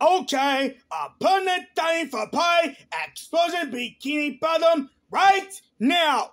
Okay, I'm putting thing for pie, explosion bikini bottom right now.